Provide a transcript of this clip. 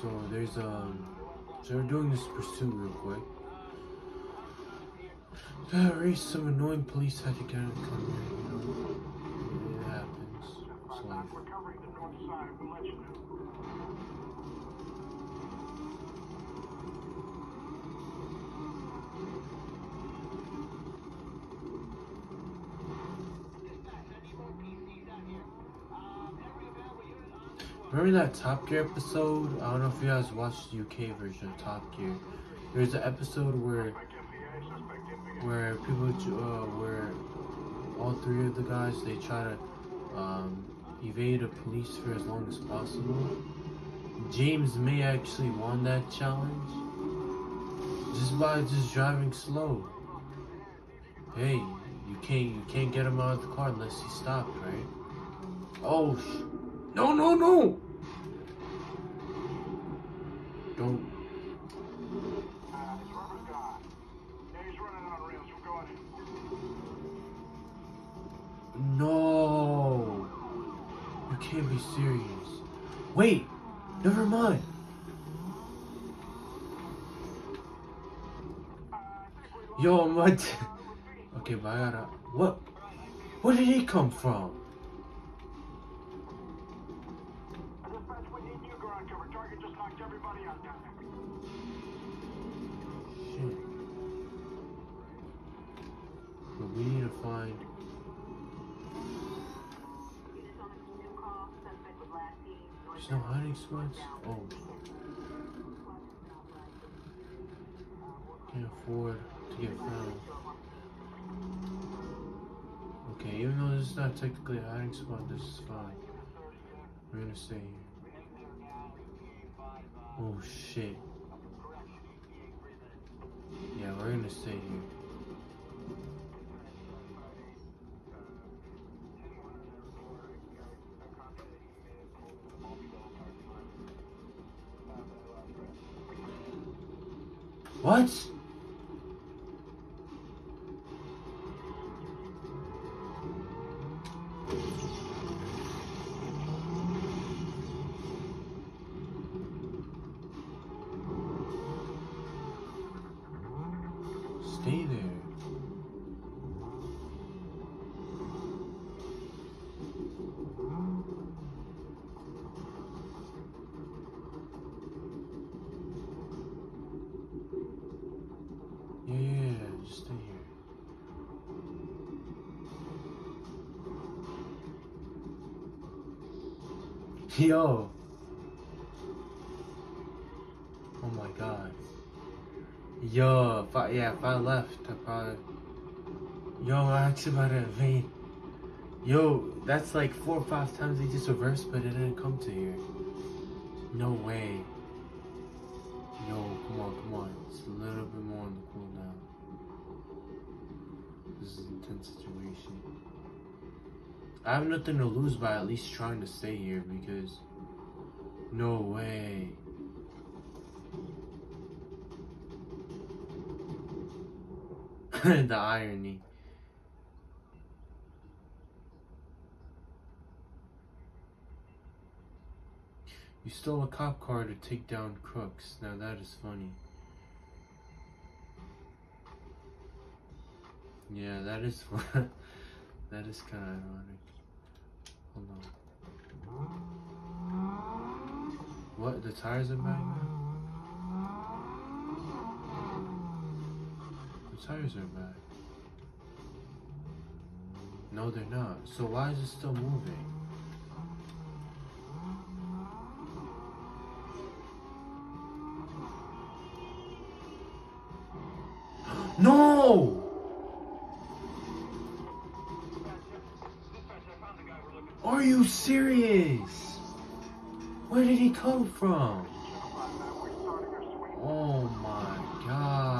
So there's um, so we're doing this pursuit real quick. That race, some annoying police had to get in the car. You know, it happens. It's life. We're covering the north side. We'll let you know. Remember that Top Gear episode? I don't know if you guys watched the UK version of Top Gear. There's an episode where where people uh, where all three of the guys they try to um, evade the police for as long as possible. James May actually won that challenge just by just driving slow. Hey, you can't you can't get him out of the car unless he stopped, right? Oh, no, no, no! Don't. No! You can't be serious. Wait! Never mind. Yo, what? Okay, but I gotta. What? Where did he come from? Dispatch, we need you ground cover. Target just knocked everybody out down there. Shit. But we need to find. There's no hiding spots? Oh. Can't afford to get found. Okay, even though this is not technically a hiding spot, this is fine. We're gonna stay here. Oh shit. Yeah, we're gonna stay here. What? Stay there. Yeah, yeah, yeah, just stay here. Yo. Oh my god. Yo, if I, yeah, if I left, I probably. Yo, I actually about to invade. Yo, that's like four or five times they just reversed, but it didn't come to here. No way. Yo, come on, come on. It's a little bit more on the cooldown. This is an intense situation. I have nothing to lose by at least trying to stay here because. No way. the irony. You stole a cop car to take down crooks. Now that is funny. Yeah, that is that is kind of ironic. Hold on. What? The tires are back tires are back. No, they're not. So why is it still moving? No! Are you serious? Where did he come from? Oh my god.